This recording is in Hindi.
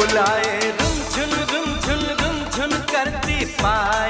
बुलाए रुम झुन रुम झुन रुम झुन करती पाए।